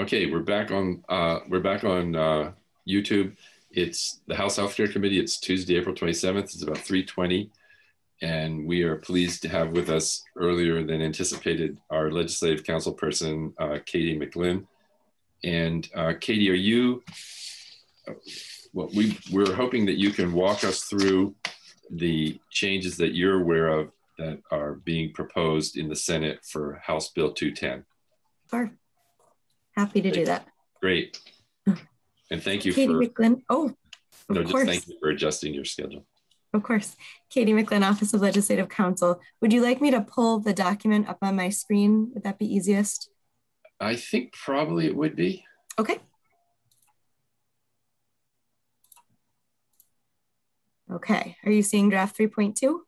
Okay, we're back on uh, we're back on uh, YouTube. It's the House Healthcare Committee. It's Tuesday, April 27th. It's about 3:20, and we are pleased to have with us earlier than anticipated our Legislative Counsel person, uh, Katie McGlynn. And uh, Katie, are you? Well, we we're hoping that you can walk us through the changes that you're aware of that are being proposed in the Senate for House Bill 210. Sure. Happy to do that. Great. And thank you Katie for. Oh, of no, course. just thank you for adjusting your schedule. Of course. Katie McGlynn, Office of Legislative Counsel. Would you like me to pull the document up on my screen? Would that be easiest? I think probably it would be. Okay. Okay. Are you seeing draft 3.2?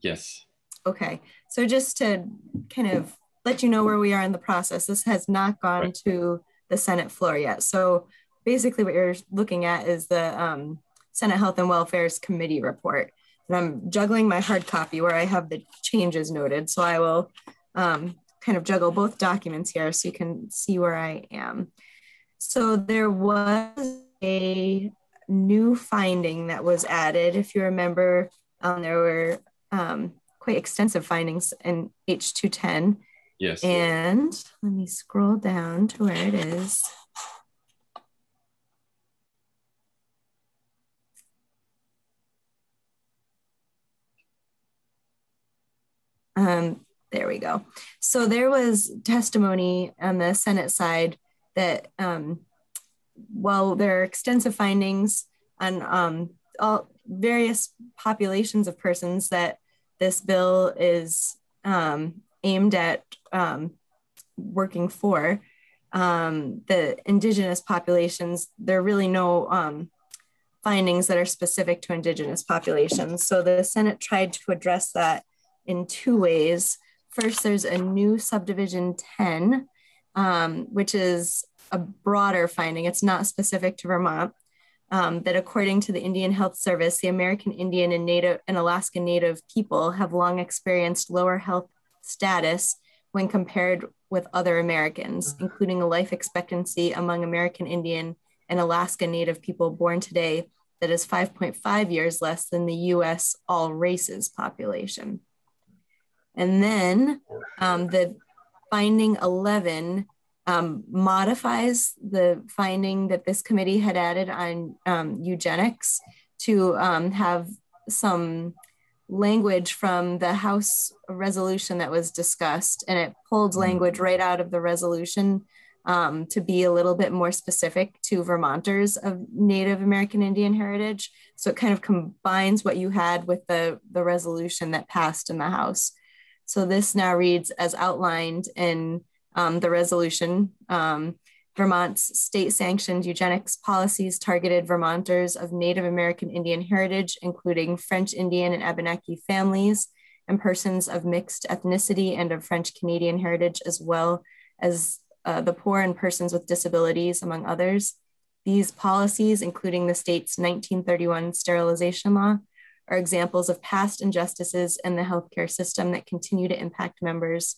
Yes. Okay. So just to kind of let you know where we are in the process, this has not gone Right. to the Senate floor yet. So basically what you're looking at is the um, Senate Health and Welfare's committee report. And I'm juggling my hard copy where I have the changes noted. So I will um, kind of juggle both documents here so you can see where I am. So there was a new finding that was added. If you remember, um, there were um, quite extensive findings in H210. Yes. And let me scroll down to where it is. Um, there we go. So there was testimony on the Senate side that um, while there are extensive findings on um, all various populations of persons that this bill is um, aimed at um, working for, um, the indigenous populations, there are really no um, findings that are specific to indigenous populations. So the Senate tried to address that in two ways. First, there's a new subdivision 10, um, which is a broader finding. It's not specific to Vermont. Um, that according to the Indian Health Service, the American Indian and Native and Alaska Native people have long experienced lower health status when compared with other Americans, including a life expectancy among American Indian and Alaska Native people born today that is 5.5 years less than the US all races population. And then um, the finding 11 um, modifies the finding that this committee had added on um, eugenics to um, have some language from the House resolution that was discussed, and it pulled language right out of the resolution um, to be a little bit more specific to Vermonters of Native American Indian heritage. So it kind of combines what you had with the, the resolution that passed in the House. So this now reads as outlined in um, the resolution. Um, Vermont's state sanctioned eugenics policies targeted Vermonters of Native American Indian heritage, including French Indian and Abenaki families, and persons of mixed ethnicity and of French Canadian heritage, as well as uh, the poor and persons with disabilities, among others. These policies, including the state's 1931 sterilization law, are examples of past injustices in the healthcare system that continue to impact members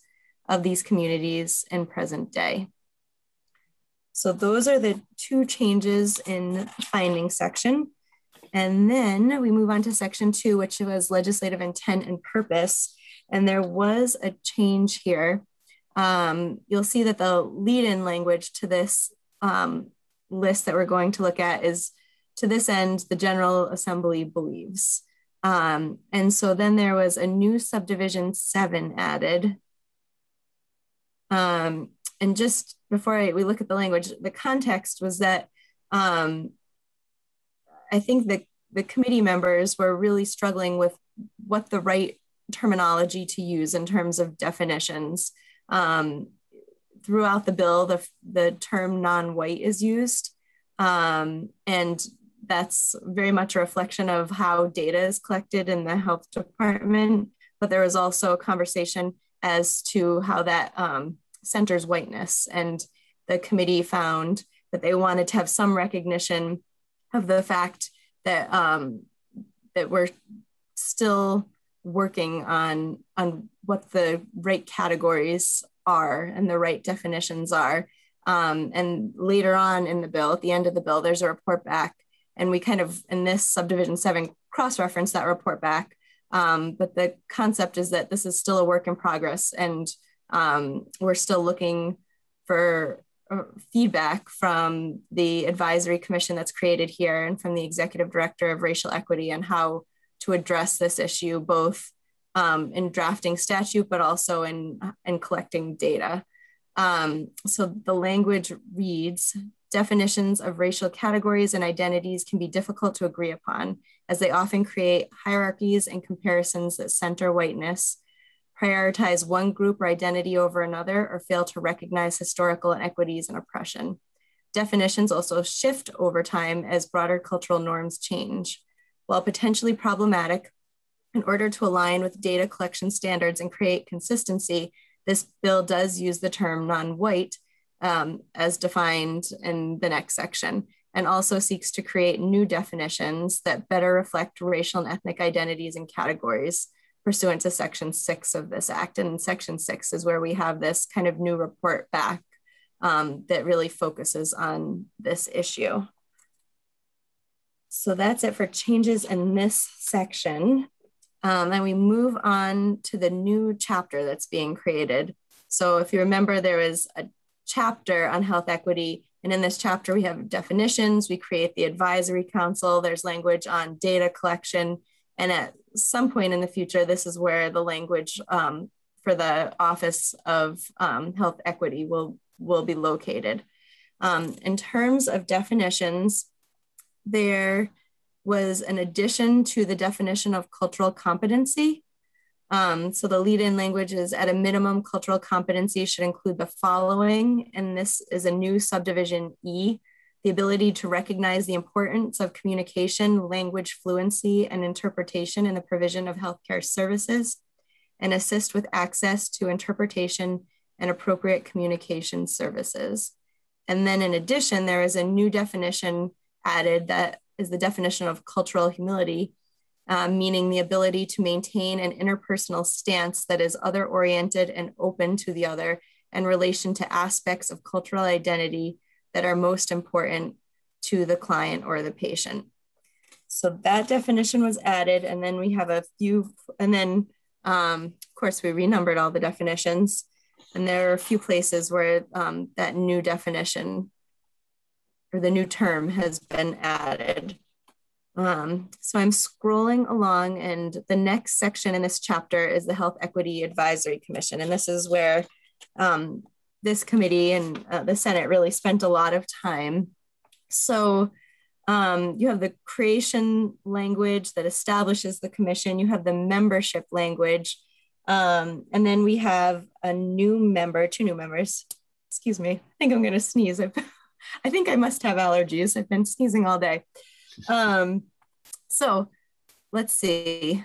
of these communities in present day. So those are the two changes in finding section. And then we move on to section two, which was legislative intent and purpose. And there was a change here. Um, you'll see that the lead-in language to this um, list that we're going to look at is to this end, the General Assembly believes. Um, and so then there was a new subdivision seven added. Um, and just before we look at the language, the context was that um, I think the, the committee members were really struggling with what the right terminology to use in terms of definitions. Um, throughout the bill, the, the term non-white is used. Um, and that's very much a reflection of how data is collected in the health department. But there was also a conversation as to how that um, centers whiteness. And the committee found that they wanted to have some recognition of the fact that um, that we're still working on on what the right categories are and the right definitions are Um, and later on in the bill, at the end of the bill, there's a report back. And we kind of, in this subdivision seven, cross reference that report back. Um, but the concept is that this is still a work in progress and um, we're still looking for uh, feedback from the advisory commission that's created here and from the executive director of racial equity and how to address this issue both um, in drafting statute but also in, in collecting data. Um, so the language reads, definitions of racial categories and identities can be difficult to agree upon as they often create hierarchies and comparisons that center whiteness, prioritize one group or identity over another, or fail to recognize historical inequities and oppression. Definitions also shift over time as broader cultural norms change. While potentially problematic, in order to align with data collection standards and create consistency, this bill does use the term non-white um, as defined in the next section and also seeks to create new definitions that better reflect racial and ethnic identities and categories pursuant to section six of this act. And section six is where we have this kind of new report back um, that really focuses on this issue. So that's it for changes in this section. Um, we move on to the new chapter that's being created. So if you remember, there was a chapter on health equity. And in this chapter, we have definitions, we create the advisory council, there's language on data collection. And at some point in the future, this is where the language um, for the Office of um, Health Equity will, will be located. Um, in terms of definitions, there was an addition to the definition of cultural competency. Um, so the lead in language is at a minimum, cultural competency should include the following, and this is a new subdivision E, the ability to recognize the importance of communication, language fluency, and interpretation in the provision of healthcare services, and assist with access to interpretation and appropriate communication services. And then in addition, there is a new definition added that is the definition of cultural humility, um, meaning the ability to maintain an interpersonal stance that is other oriented and open to the other in relation to aspects of cultural identity that are most important to the client or the patient. So that definition was added, and then we have a few, and then um, of course we renumbered all the definitions, and there are a few places where um, that new definition or the new term has been added. Um, so I'm scrolling along and the next section in this chapter is the Health Equity Advisory Commission. And this is where um, this committee and uh, the Senate really spent a lot of time. So um, you have the creation language that establishes the commission, you have the membership language, um, and then we have a new member, two new members. Excuse me, I think I'm gonna sneeze. I think I must have allergies. I've been sneezing all day. Um, so let's see.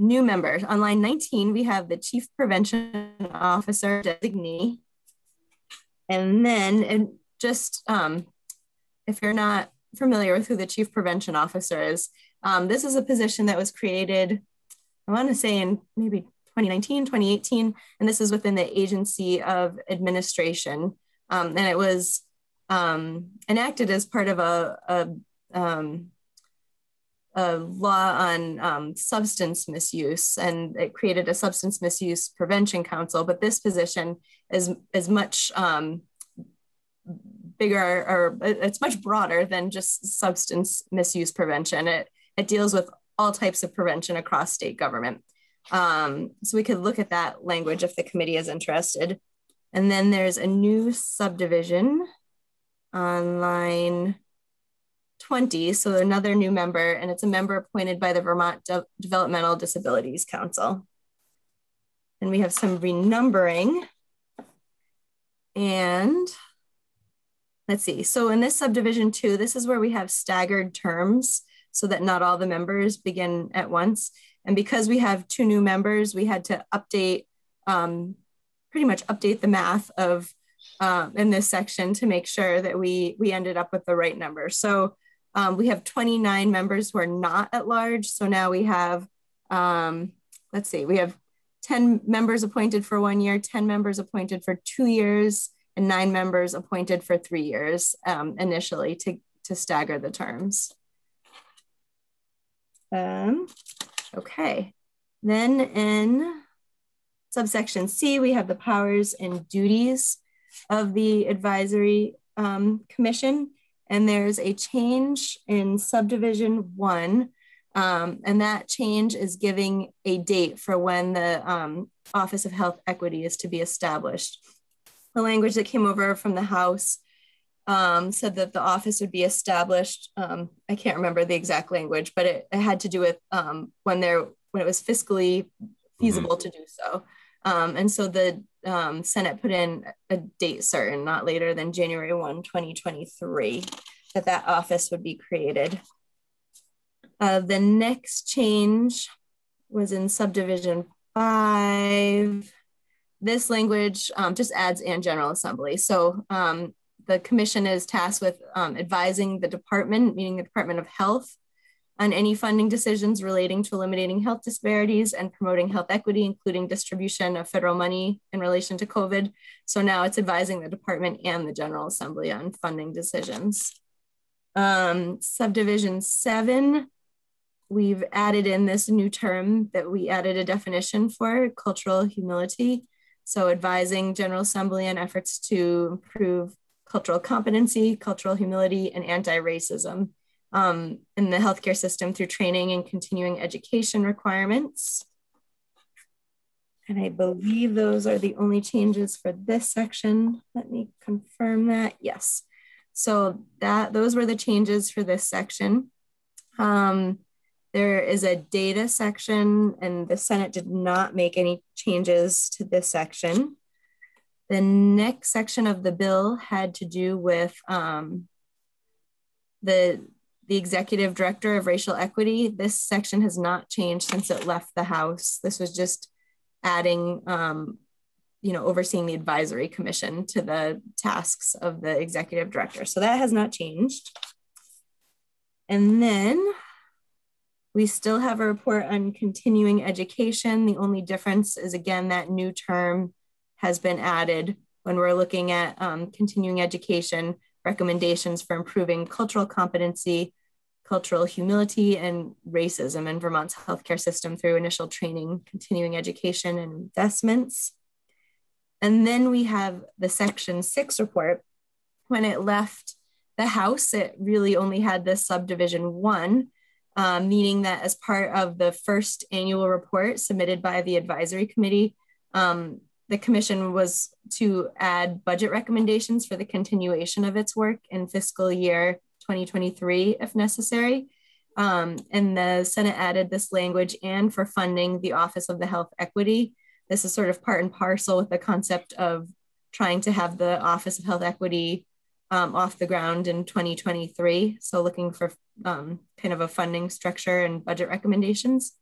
New members. On line 19, we have the Chief Prevention Officer designee. And then, and just um, if you're not familiar with who the Chief Prevention Officer is, um, this is a position that was created, I want to say in maybe 2019, 2018, and this is within the Agency of Administration. Um, and it was um, enacted as part of a, a, um, a law on um, substance misuse, and it created a substance misuse prevention council. But this position is is much um, bigger, or it's much broader than just substance misuse prevention. It it deals with all types of prevention across state government. Um, so we could look at that language if the committee is interested. And then there's a new subdivision on line 20. So another new member, and it's a member appointed by the Vermont De Developmental Disabilities Council. And we have some renumbering. And let's see. So in this subdivision two, this is where we have staggered terms so that not all the members begin at once. And because we have two new members, we had to update um, pretty much update the math of um, in this section to make sure that we we ended up with the right number. So um, we have 29 members who are not at large. So now we have, um, let's see, we have 10 members appointed for one year, 10 members appointed for two years, and nine members appointed for three years um, initially to, to stagger the terms. Um, okay, then in subsection C, we have the powers and duties of the advisory um, commission. And there's a change in subdivision one. Um, and that change is giving a date for when the um, Office of Health Equity is to be established. The language that came over from the House um, said that the office would be established. Um, I can't remember the exact language, but it, it had to do with um, when there when it was fiscally feasible mm-hmm. to do so. Um, and so the um, Senate put in a date certain, not later than January 1, 2023, that that office would be created. Uh, the next change was in subdivision five. This language um, just adds and General Assembly. So um, the commission is tasked with um, advising the department, meaning the Department of Health, on any funding decisions relating to eliminating health disparities and promoting health equity, including distribution of federal money in relation to COVID. So now it's advising the department and the General Assembly on funding decisions. Um, subdivision seven, we've added in this new term that we added a definition for cultural humility. So advising General Assembly on efforts to improve cultural competency, cultural humility, and anti-racism um, in the healthcare system through training and continuing education requirements. And I believe those are the only changes for this section. Let me confirm that. Yes. So that those were the changes for this section. Um, there is a data section and the Senate did not make any changes to this section. The next section of the bill had to do with um, the the executive director of racial equity. This section has not changed since it left the House. This was just adding, um, you know, overseeing the advisory commission to the tasks of the executive director. So that has not changed. And then we still have a report on continuing education. The only difference is again, that new term has been added when we're looking at um, continuing education recommendations for improving cultural competency cultural humility and racism in Vermont's healthcare system through initial training, continuing education, and investments. And then we have the Section 6 report. When it left the House, it really only had this subdivision 1, um, meaning that as part of the first annual report submitted by the advisory committee, um, the commission was to add budget recommendations for the continuation of its work in fiscal year 2023 if necessary. Um, and the Senate added this language and for funding the Office of the Health Equity. This is sort of part and parcel with the concept of trying to have the Office of Health Equity um, off the ground in 2023. So looking for um, kind of a funding structure and budget recommendations.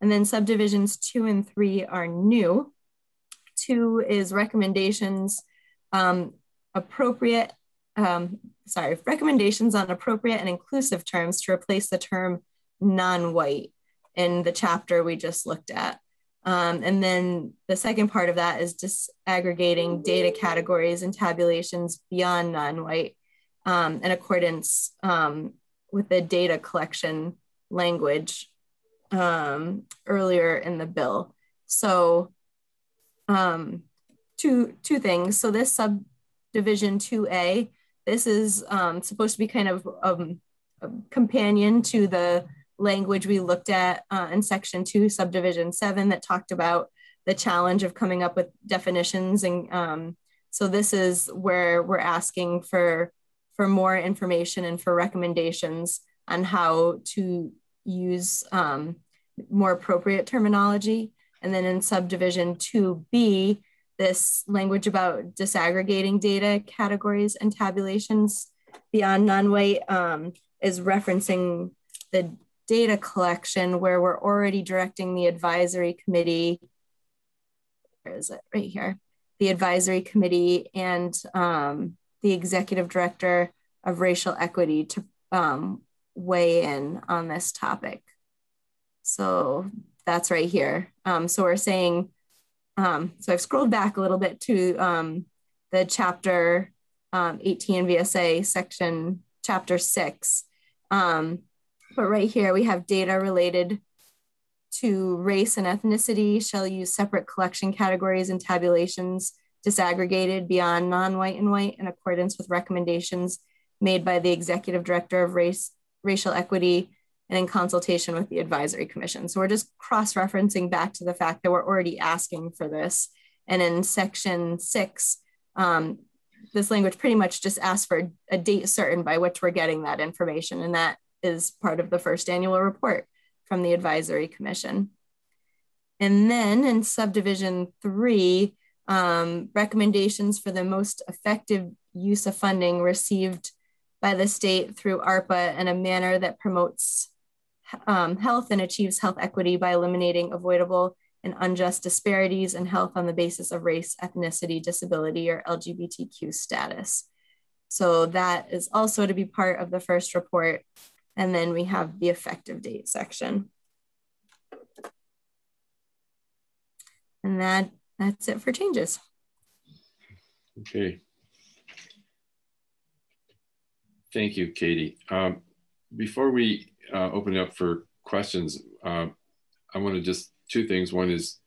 And then subdivisions two and three are new. Two is recommendations um, appropriate um, sorry, recommendations on appropriate and inclusive terms to replace the term non-white in the chapter we just looked at. Um, and then the second part of that is disaggregating data categories and tabulations beyond non-white um, in accordance um, with the data collection language um, earlier in the bill. So um, two, two things. So this subdivision 2A this is um, supposed to be kind of um, a companion to the language we looked at uh, in section two, subdivision seven, that talked about the challenge of coming up with definitions. And um, so this is where we're asking for, for more information and for recommendations on how to use um, more appropriate terminology. And then in subdivision 2B, this language about disaggregating data categories and tabulations beyond non-white um, is referencing the data collection where we're already directing the advisory committee. Where is it? Right here. The advisory committee and um, the executive director of racial equity to um, weigh in on this topic. So that's right here. Um, so we're saying um, so I've scrolled back a little bit to um, the chapter um, 18 VSA section chapter six. Um, but right here we have data related to race and ethnicity shall use separate collection categories and tabulations disaggregated beyond non-white and white in accordance with recommendations made by the executive director of race, racial equity and in consultation with the advisory commission. So we're just cross-referencing back to the fact that we're already asking for this. And in section six, um, this language pretty much just asks for a date certain by which we're getting that information. And that is part of the first annual report from the advisory commission. And then in subdivision three, um, recommendations for the most effective use of funding received by the state through ARPA in a manner that promotes um, health and achieves health equity by eliminating avoidable and unjust disparities in health on the basis of race, ethnicity, disability, or LGBTQ status. So that is also to be part of the first report. And then we have the effective date section. And that that's it for changes. Okay. Thank you, Katie. Um, before we uh, open up for questions, uh, I want to just two things. One is,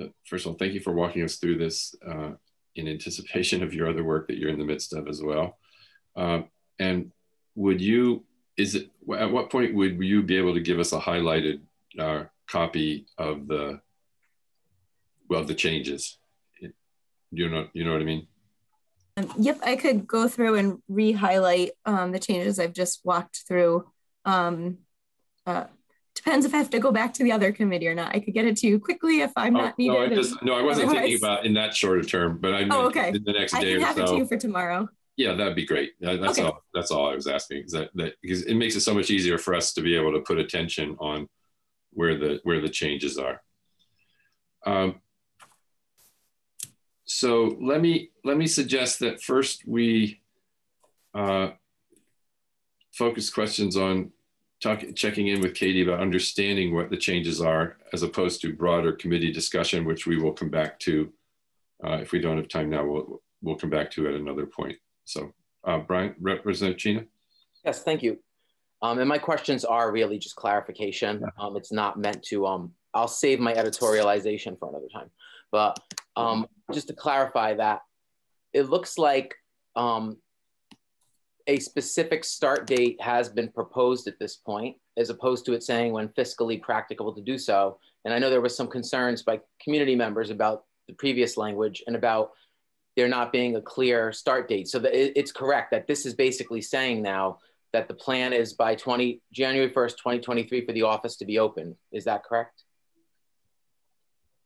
uh, first of all, thank you for walking us through this uh, in anticipation of your other work that you're in the midst of as well. Um, and would you, is it, at what point would you be able to give us a highlighted uh, copy of the well the changes. You know, you know what I mean. Um, yep, I could go through and re-highlight um, the changes I've just walked through. Um, uh, depends if I have to go back to the other committee or not. I could get it to you quickly if I'm oh, not needed. No, I, just, no, I wasn't otherwise... thinking about in that short shorter term, but I oh, okay. the next day I can or have so. it to you for tomorrow. Yeah, that'd be great. That's okay. all. That's all I was asking. Is that, that because it makes it so much easier for us to be able to put attention on where the where the changes are. Um, so let me let me suggest that first we uh, focus questions on talk, checking in with Katie about understanding what the changes are, as opposed to broader committee discussion, which we will come back to. Uh, if we don't have time now, we'll we'll come back to at another point. So, uh, Brian, Representative Cina. Yes, thank you. Um, and my questions are really just clarification. Um, it's not meant to. Um, I'll save my editorialization for another time. But um, just to clarify that, it looks like um, a specific start date has been proposed at this point, as opposed to it saying when fiscally practicable to do so. And I know there was some concerns by community members about the previous language and about there not being a clear start date. So it's correct that this is basically saying now that the plan is by 20 January 1st, 2023 for the office to be open. Is that correct?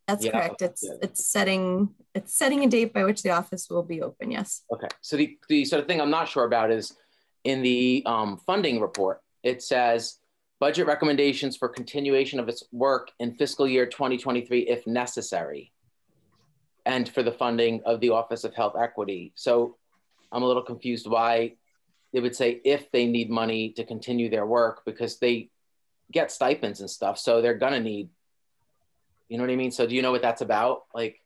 That's yeah. correct. It's yeah. it's setting it's setting a date by which the office will be open. Yes. Okay. So the the sort of thing I'm not sure about is in the um, funding report. It says budget recommendations for continuation of its work in fiscal year 2023 if necessary, and for the funding of the Office of Health Equity. So I'm a little confused why they would say if they need money to continue their work because they get stipends and stuff, so they're gonna need you know what I mean? So do you know what that's about? Like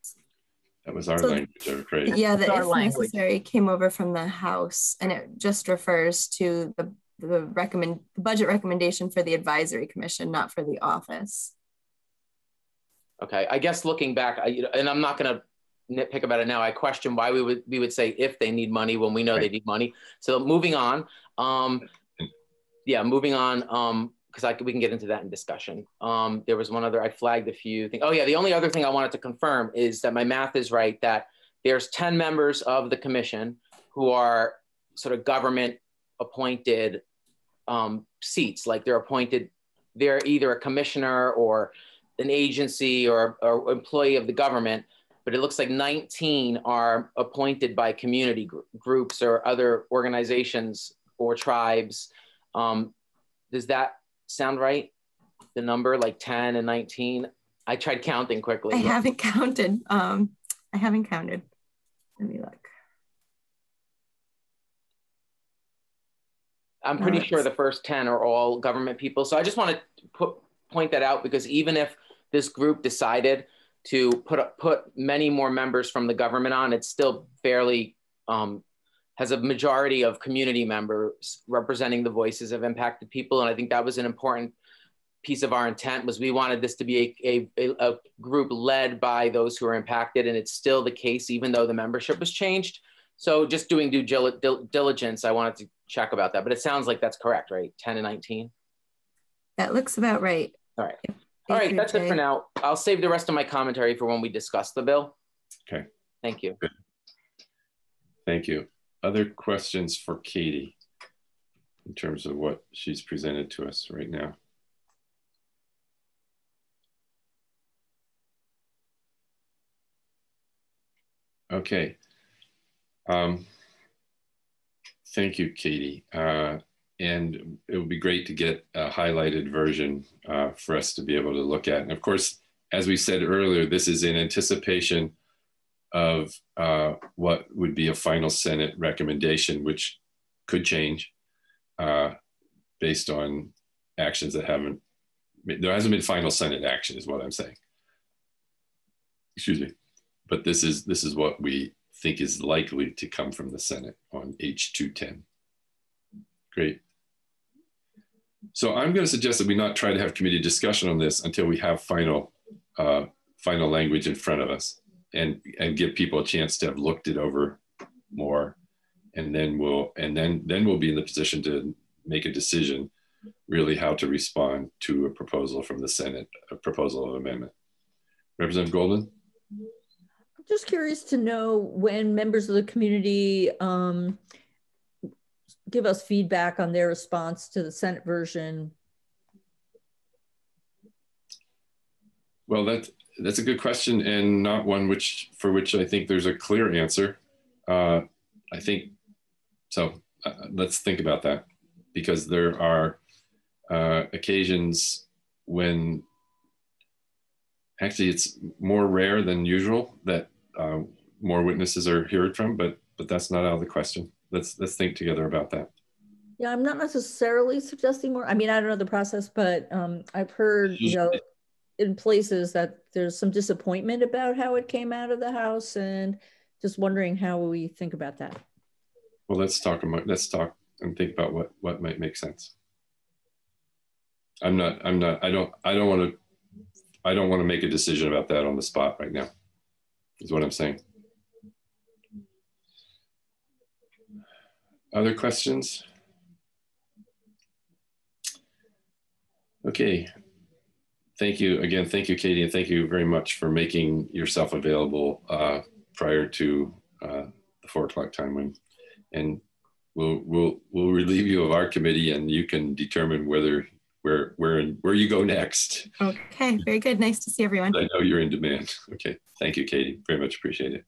that was our so, language, right? Yeah, the if language. necessary came over from the House, and it just refers to the the recommend the budget recommendation for the advisory commission, not for the office. Okay, I guess looking back, I, and I'm not going to nitpick about it now. I question why we would we would say if they need money when we know right. they need money. So moving on, um, yeah, moving on. Um, because we can get into that in discussion. Um, there was one other, I flagged a few things. Oh yeah, the only other thing I wanted to confirm is that my math is right, that there's 10 members of the commission who are sort of government appointed um, seats, like they're appointed, they're either a commissioner or an agency or, or employee of the government, but it looks like 19 are appointed by community gr groups or other organizations or tribes. Um, does that sound right? The number like 10 and 19? I tried counting quickly. I haven't counted. Um, I haven't counted. Let me look. I'm pretty no, sure the first 10 are all government people. So I just want to put, point that out because even if this group decided to put put many more members from the government on. It's still fairly um, has a majority of community members representing the voices of impacted people, and I think that was an important piece of our intent was we wanted this to be a, a, a group led by those who are impacted, and it's still the case even though the membership was changed. So just doing due diligence, I wanted to check about that, but it sounds like that's correct, right? 10 and 19. That looks about right. All right. All right, that's it for now. I'll save the rest of my commentary for when we discuss the bill. Okay. Thank you. Good. Thank you. Other questions for Katie in terms of what she's presented to us right now? Okay. Um, thank you, Katie. Uh, and it would be great to get a highlighted version uh, for us to be able to look at. And of course, as we said earlier, this is in anticipation of uh, what would be a final Senate recommendation, which could change uh, based on actions that haven't, there hasn't been final Senate action is what I'm saying. Excuse me. But this is, this is what we think is likely to come from the Senate on H210. Great. So I'm going to suggest that we not try to have committee discussion on this until we have final uh, final language in front of us and and give people a chance to have looked it over more and then we'll and then then we'll be in the position to make a decision really how to respond to a proposal from the Senate, a proposal of amendment. Representative Golden? I'm just curious to know when members of the community um, give us feedback on their response to the Senate version? Well, that, that's a good question and not one which for which I think there's a clear answer. Uh, I think, so uh, let's think about that because there are uh, occasions when actually it's more rare than usual that uh, more witnesses are heard from, but but that's not out of the question let's let's think together about that. Yeah, I'm not necessarily suggesting more. I mean, I don't know the process, but um, I've heard you know in places that there's some disappointment about how it came out of the house, and just wondering how we think about that. Well, let's talk about let's talk and think about what what might make sense. I'm not. I'm not. I don't. I don't want to. I don't want to make a decision about that on the spot right now. Is what I'm saying. Other questions? Okay. Thank you again. Thank you, Katie, and thank you very much for making yourself available uh, prior to uh, the four o'clock time when, and we'll we'll we'll relieve you of our committee, and you can determine whether where where where you go next. Okay, very good. Nice to see everyone. I know you're in demand. Okay, thank you, Katie. Very much appreciate it.